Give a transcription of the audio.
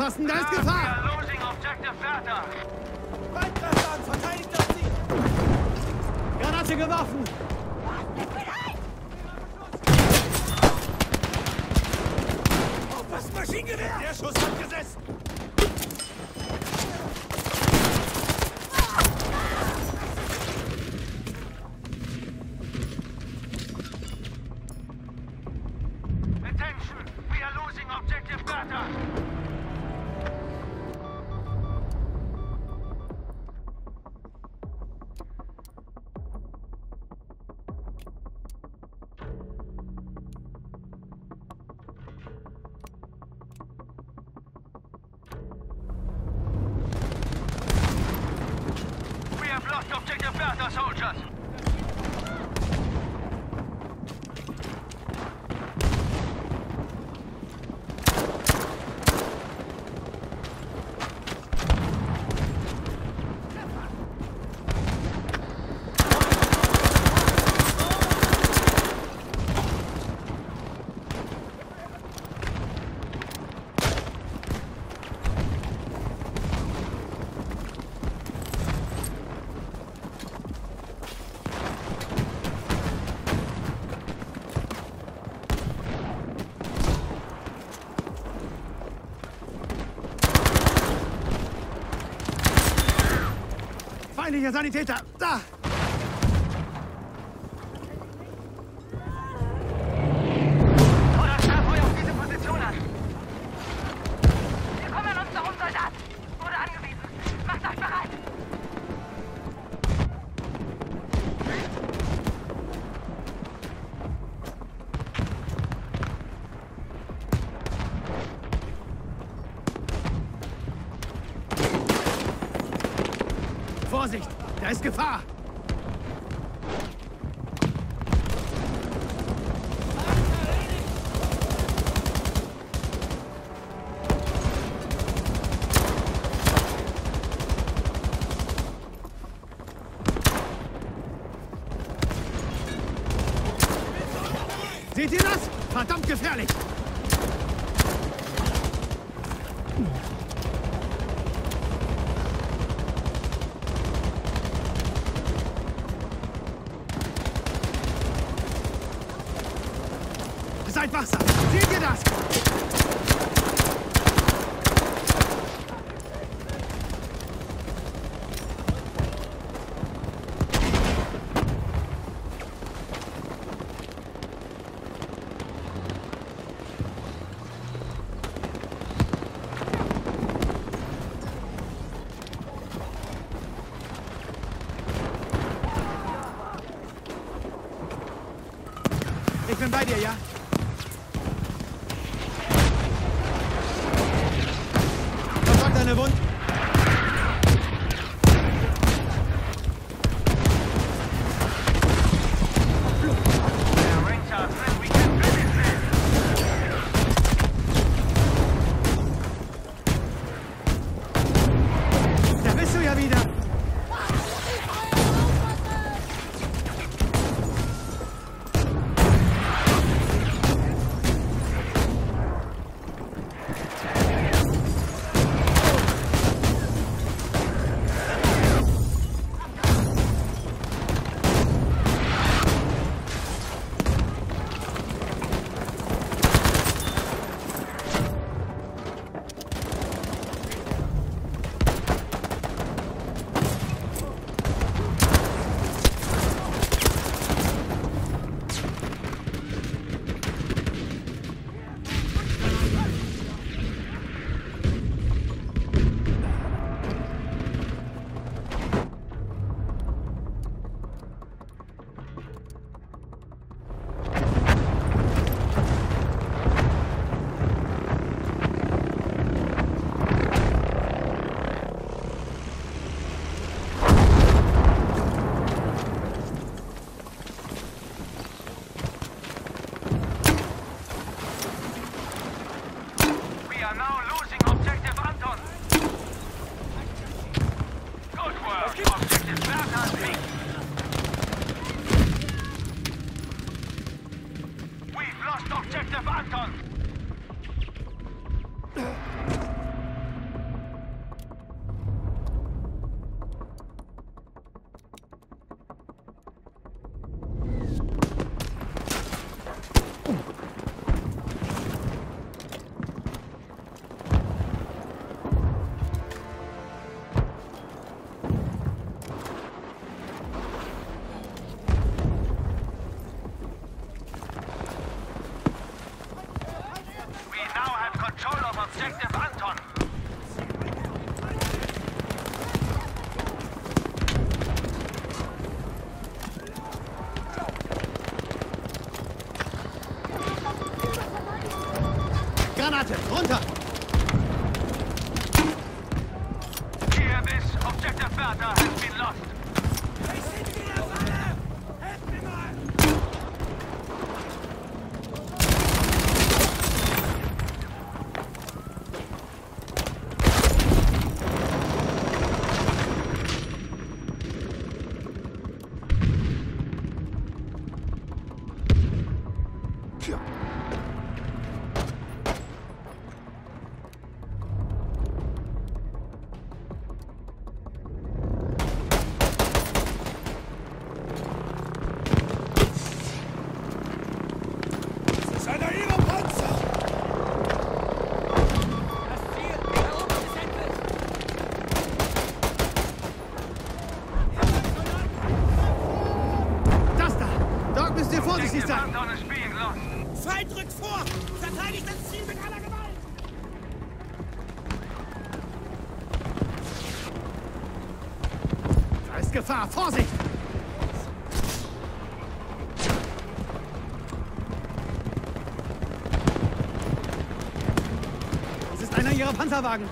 Aufpassen, da ist Gefahr! Losing objective Bertha. Feindkräfte an! Verteidigt das Ziel! Granate geworfen! Aufpassen, Maschinengewehr! Der Schuss hat gesessen! Lost objective Bertha, soldiers. Feindlicher Sanitäter! Da! Vorsicht! Da ist Gefahr! Seht ihr das? Verdammt gefährlich! Seid wachsam! Seht ihr das? Ich bin bei dir, ja? Versorgt deine objective back on me. Contact! GMS, objective Bata has been lost. Angriffsgefahr! Vorsicht! Es ist einer ihrer Panzerwagen.